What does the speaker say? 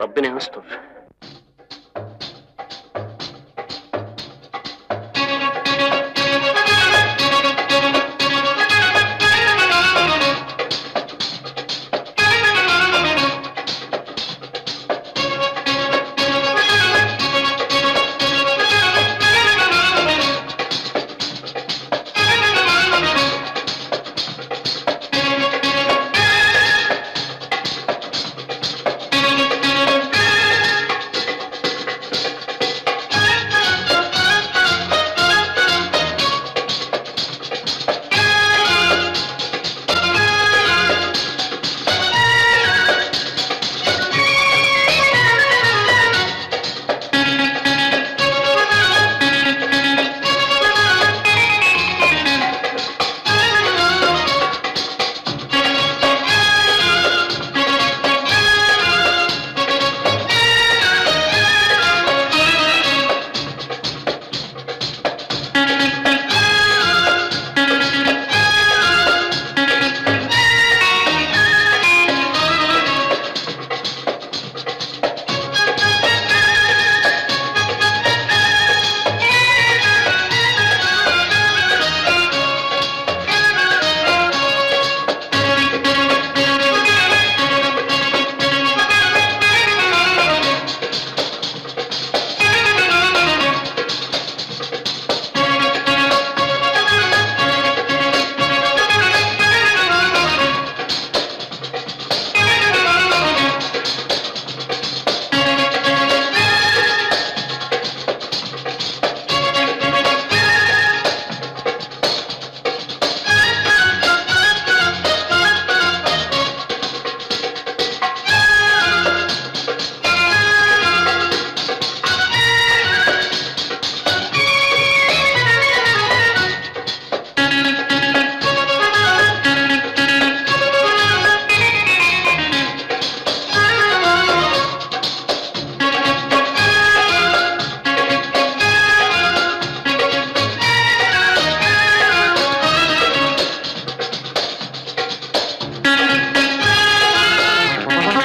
ربنا يستر